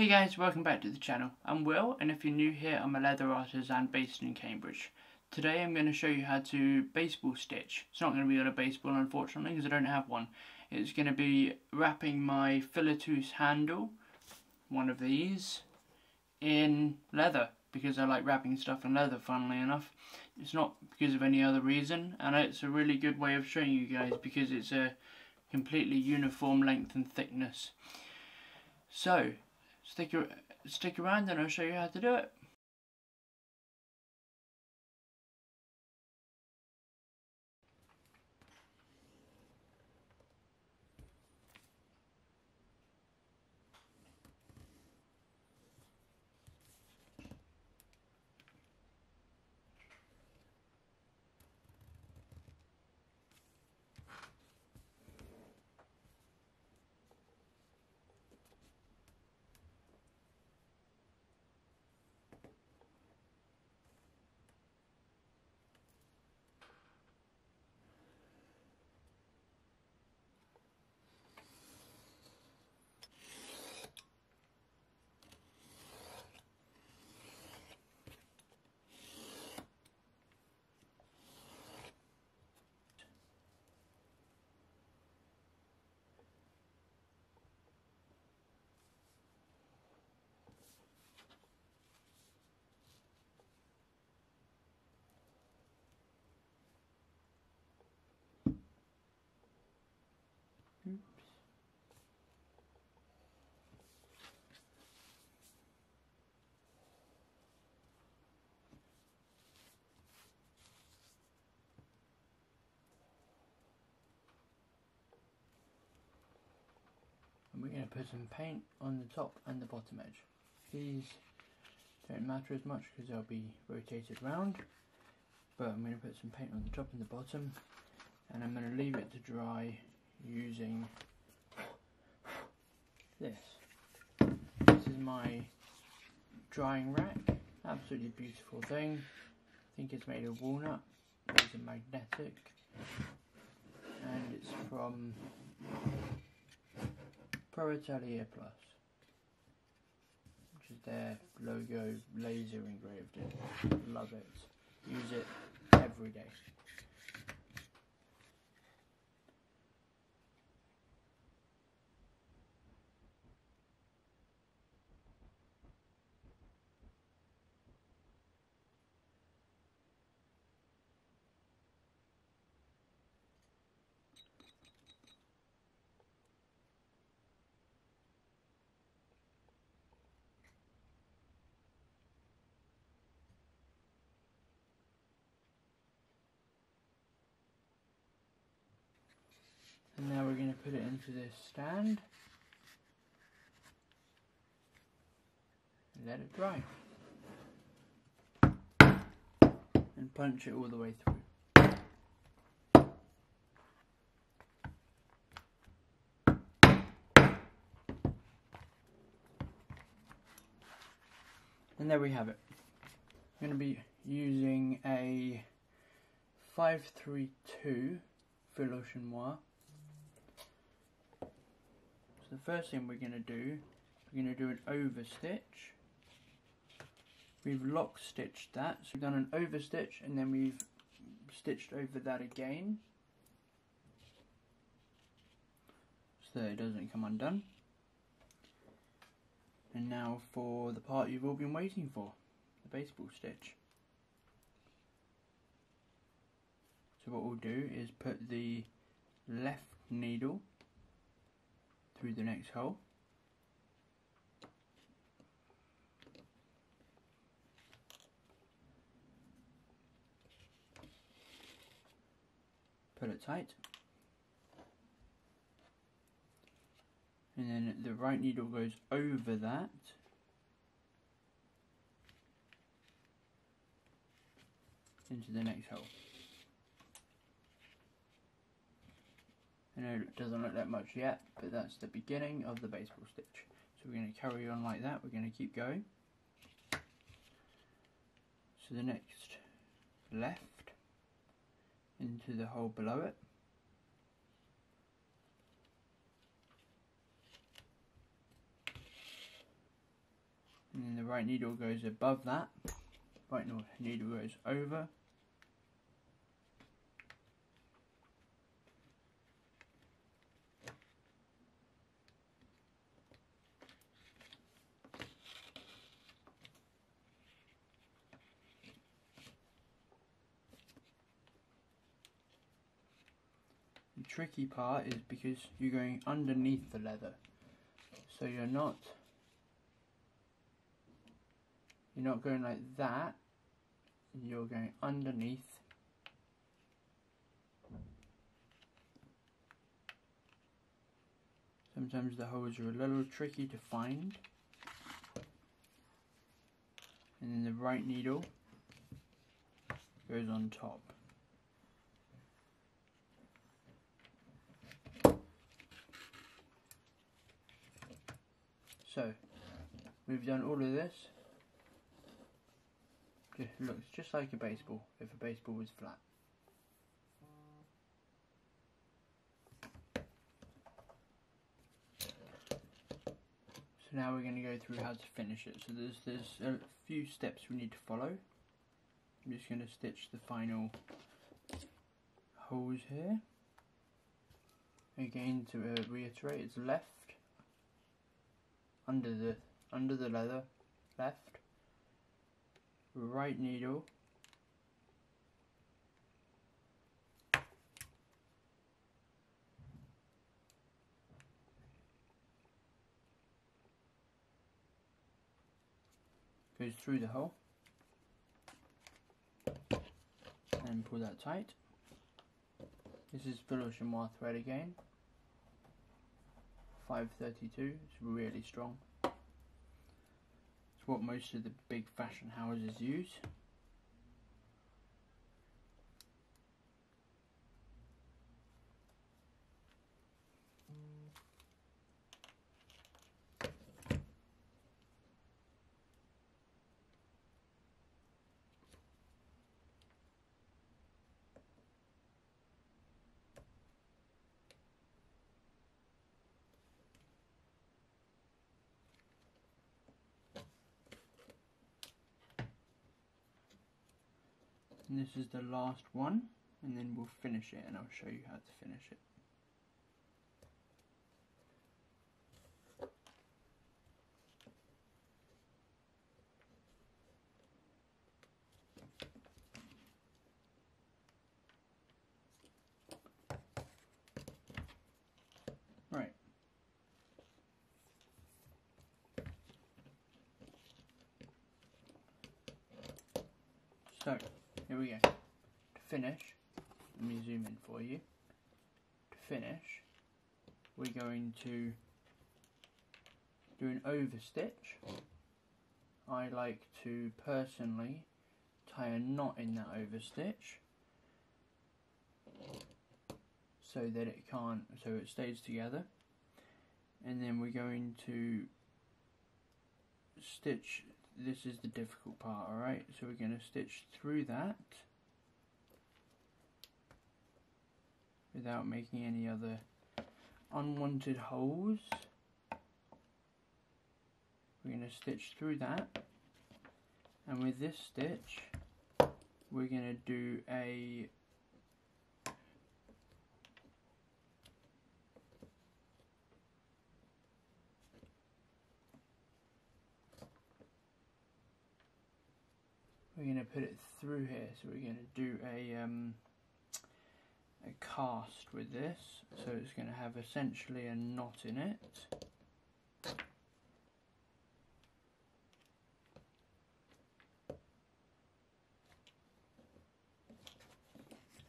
Hey guys, welcome back to the channel. I'm Will, and if you're new here, I'm a leather artisan based in Cambridge. Today I'm going to show you how to baseball stitch. It's not going to be on a baseball, unfortunately, because I don't have one. It's going to be wrapping my fileteuse handle, one of these, in leather, because I like wrapping stuff in leather, funnily enough. It's not because of any other reason, and it's a really good way of showing you guys, because it's a completely uniform length and thickness. So, stick, stick around and I'll show you how to do it. And we're going to put some paint on the top and the bottom edge. These don't matter as much because they'll be rotated round but I'm going to put some paint on the top and the bottom and I'm going to leave it to dry using this. This is my drying rack, absolutely beautiful thing. I think it's made of walnut, it's a magnetic and it's from Pro Atelier Plus, which is their logo laser engraved in. Love it. Use it every day. And now we're going to put it into this stand. And let it dry. And punch it all the way through. And there we have it. I'm going to be using a 532 Fil The first thing we're going to do, we're going to do an over stitch. We've lock stitched that, so we've done an over stitch and then we've stitched over that again. So that it doesn't come undone. And now for the part you've all been waiting for, the baseball stitch. So what we'll do is put the left needle through the next hole. Put it tight. And then the right needle goes over that. into the next hole. I know it doesn't look that much yet, but that's the beginning of the baseball stitch. So we're going to carry on like that, we're going to keep going. So the next left into the hole below it. And then the right needle goes above that, right needle goes over, tricky part is because you're going underneath the leather. So you're not you're not going like that. You're going underneath. Sometimes the holes are a little tricky to find. And then the right needle goes on top. So, we've done all of this. It looks just like a baseball, if a baseball was flat. So now we're going to go through how to finish it. So there's, there's a few steps we need to follow. I'm just going to stitch the final holes here. Again, to uh, reiterate, it's left under the under the leather left right needle. Goes through the hole. And pull that tight. This is Fil au Chinois thread again 532 it's really strong. It's what most of the big fashion houses use and this is the last one and then we'll finish it and I'll show you how to finish it. Right. So, here we go. To finish, let me zoom in for you. To finish, we're going to do an overstitch. I like to personally tie a knot in that overstitch so that it can't, so it stays together. And then we're going to stitch this is the difficult part, alright? So we're going to stitch through that without making any other unwanted holes. We're going to stitch through that and with this stitch we're going to do a we're going to put it through here so we're going to do a um, a cast with this. So it's going to have essentially a knot in it.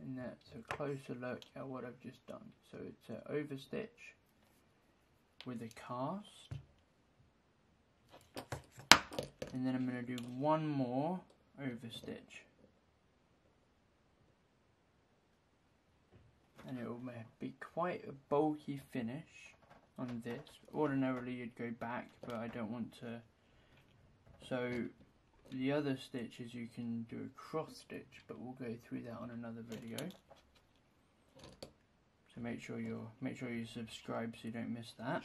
And that's a closer look at what I've just done. So it's an overstitch with a cast. And then I'm going to do one more over stitch. And it will be quite a bulky finish on this. Ordinarily you'd go back but I don't want to. So the other stitches you can do a cross stitch but we'll go through that on another video. So make sure you're make sure you subscribe so you don't miss that.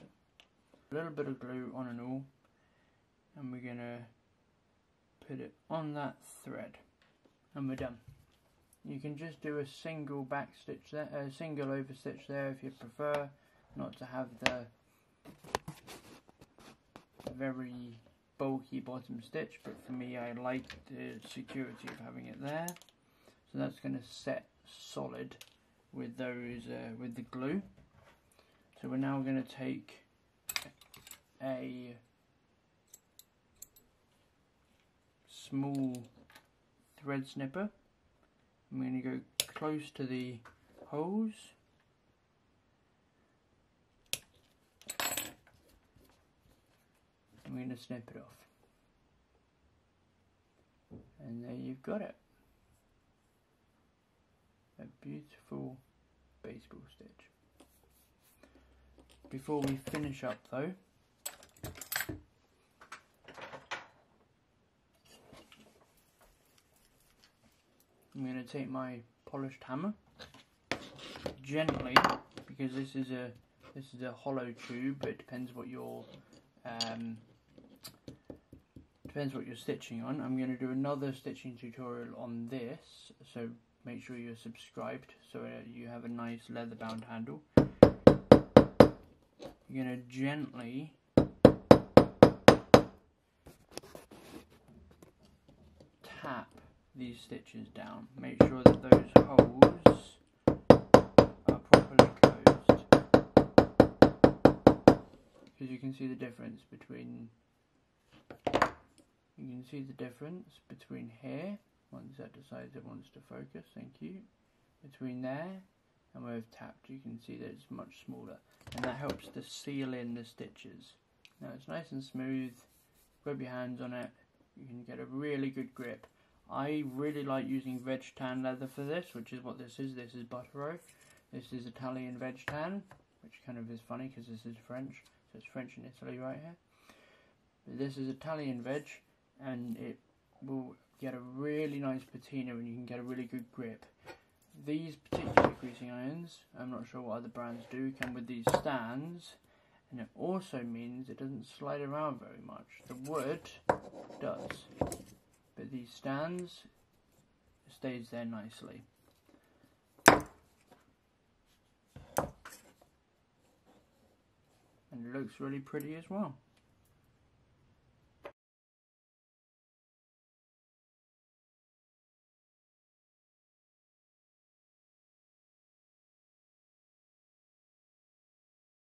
A little bit of glue on and all. And we're gonna put it on that thread and we're done. You can just do a single back stitch there, a single over stitch there if you prefer not to have the, very bulky bottom stitch but for me I like the security of having it there so that's going to set solid with those uh, with the glue so we're now going to take a small thread snipper I'm going to go close to the holes I'm going to snip it off. And there you've got it. A beautiful baseball stitch. Before we finish up though, I'm to take my polished hammer gently because this is a this is a hollow tube but it depends what your um, depends what you're stitching on. I'm going to do another stitching tutorial on this, so make sure you're subscribed so uh, you have a nice leather bound handle. You're going to gently these stitches down. Make sure that those holes are properly closed because you can see the difference between you can see the difference between here, once that decides it wants to focus, thank you, between there and where we've tapped you can see that it's much smaller and that helps to seal in the stitches. Now it's nice and smooth, grab your hands on it, you can get a really good grip. I really like using veg tan leather for this, which is what this is. This is Buttero. This is Italian veg tan, which kind of is funny because this is French, so it's French in Italy right here. But this is Italian veg, and it will get a really nice patina and you can get a really good grip. These particular creasing irons, I'm not sure what other brands do, come with these stands and it also means it doesn't slide around very much. The wood does, stands stays there nicely. And it looks really pretty as well.